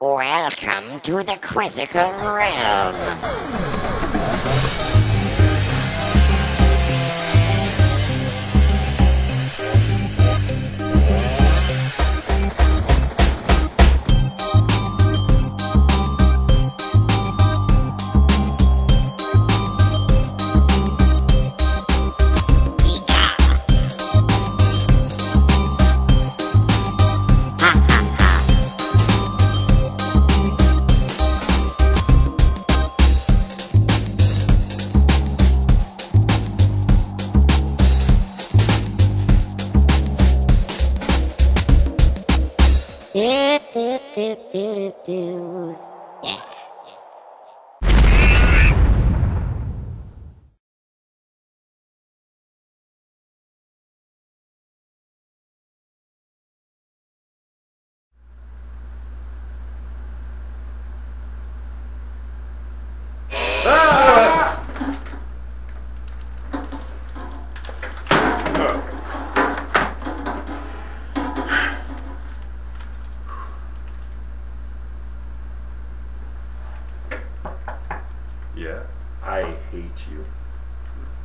Welcome to the Quizzical Realm. Yeah, I hate you.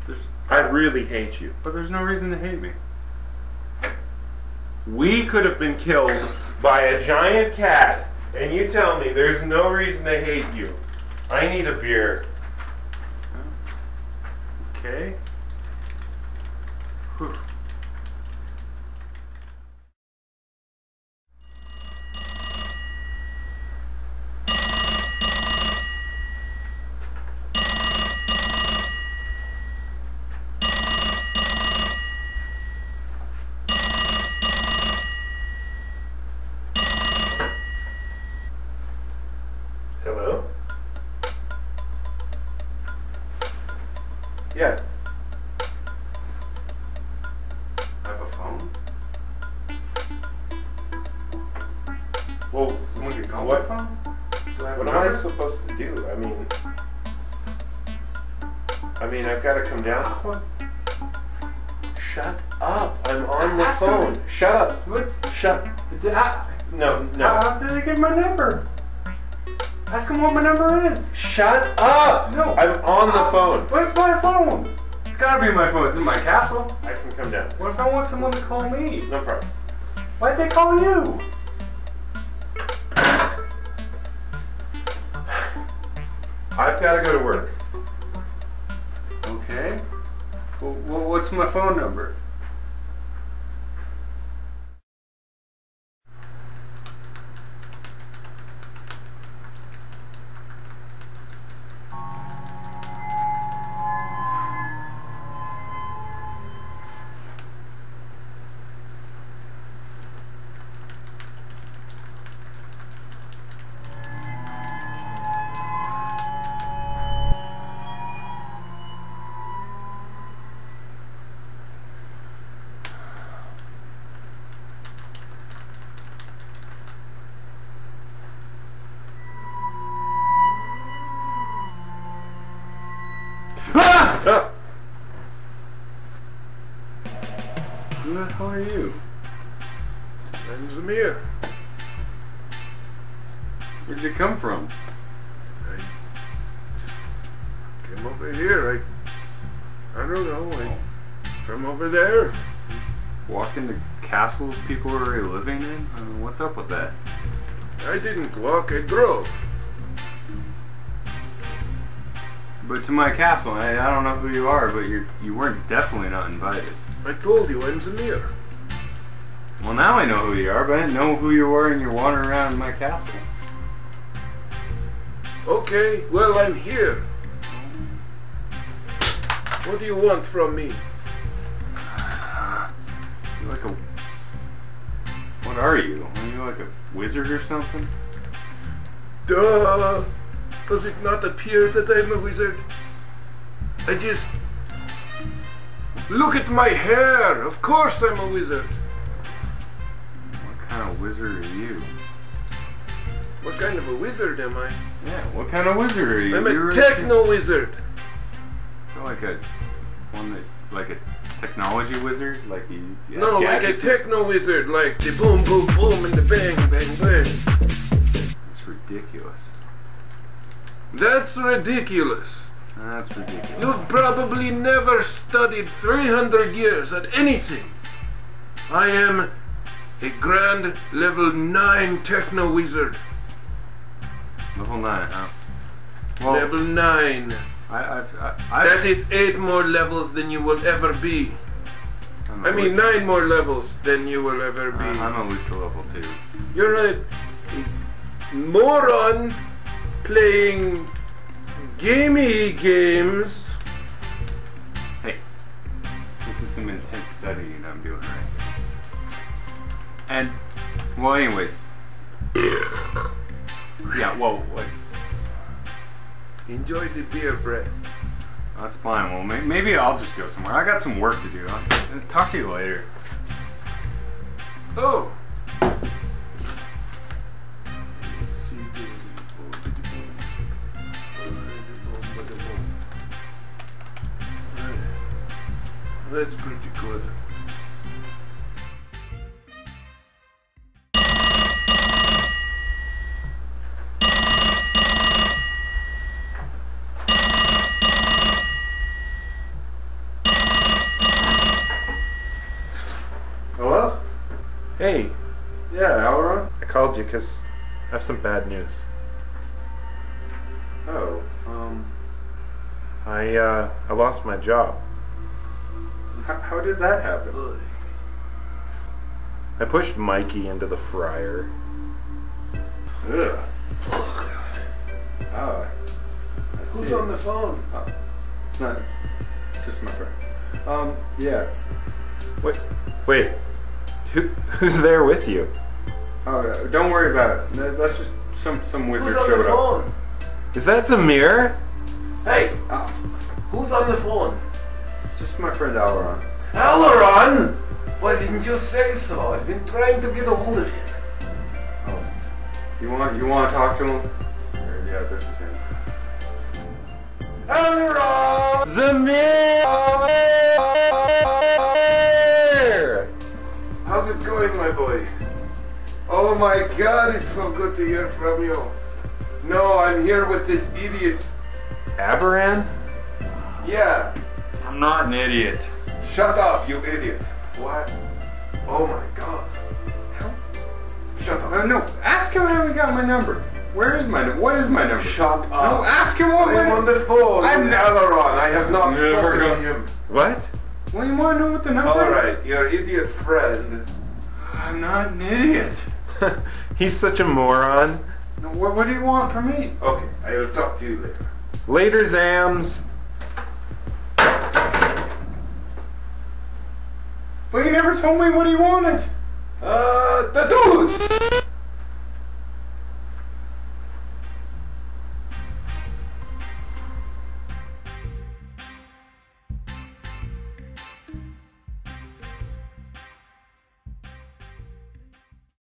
There's, I really hate you. but there's no reason to hate me. We could have been killed by a giant cat, and you tell me there's no reason to hate you. I need a beer. Okay. Well, Someone gets on What? phone. Do I have what a am I number? supposed to do? I mean, I mean, I've got to come down. Shut up! I'm on the Ask him. phone. Shut up! What's Shut. did I, No, no. How did they get my number? Ask him what my number is. Shut up! No. I'm on the phone. Where's my phone? It's gotta be my phone. It's in my castle. I can come down. What if I want someone to call me? No problem. Why'd they call you? I've got to go to work. Okay. Well, what's my phone number? Who the hell are you? I'm Zamir. Where'd you come from? I just came over here. I I don't know. I from over there. Walk into castles people are already living in? I mean, what's up with that? I didn't walk. I drove. But to my castle, I, I don't know who you are, but you you weren't definitely not invited. I told you I'm Zamir. Well, now I know who you are, but I didn't know who you were and you're wandering around my castle. Okay. Well, I'm here. What do you want from me? You're like a. What are you? Are you like a wizard or something? Duh. Does it not appear that I'm a wizard? I just look at my hair. Of course I'm a wizard. What kind of wizard are you? What kind of a wizard am I? Yeah, what kind of wizard are you? I'm a You're techno wizard. You're like a one that like a technology wizard, like you. No, like a techno wizard, like the boom, boom, boom, and the bang, bang, bang. It's ridiculous. That's ridiculous. That's ridiculous. You've probably never studied 300 years at anything. I am a grand level 9 techno wizard. Level nine, huh? Well, level 9. I, I've, I, I've That is 8 more levels than you will ever be. I'm I mean, 9 more levels than you will ever be. I'm at least a level two. You're a moron playing gamey games. Hey, this is some intense studying I'm doing right here. And, well, anyways. yeah, well, like, Enjoy the beer breath. that's fine. Well, may- maybe I'll just go somewhere. I got some work to do. I'll uh, talk to you later. Oh. That's pretty good. Hello? Hey, Yeah, Aleron? I called you because I have some bad news. Oh, um, I uh, I lost my job. How, how did that happen? I pushed Mikey into the fryer. Ugh. Oh, I see. Who's on the phone? It's not, it's just my friend. Um, yeah. Wait, wait. Who, who's there with you? Oh, don't worry about it. That's just some some wizard Who's on showed the up. phone? Is that Zamir? Hey, Oh, who's on the phone? It's just my friend Aleron. Aleron! Why didn't you say so? I've been trying to get a hold of him. Oh, you want you want to talk to him? Yeah, this is him. Aleron! Zamir! How's it going, my boy? Oh my god, it's so good to hear from you. No, I'm here with this idiot. Aberran? Yeah, I'm not an idiot. shut up, you idiot. What? Oh my god. Shut up. no, ask him how he got my number. Where is my number? What is my number? Shut up. No, ask him what my I'm on the phone. I'm with ne- Aleron. I have not Never spoken to him. What? Well, you want to know what the number is? Alright, your idiot friend. I'm not an idiot. He's such a moron. No, what, what do you want from me? Okay, I will talk to you later. Later, Zams. But he never told me what he wanted. Uh, tattoos!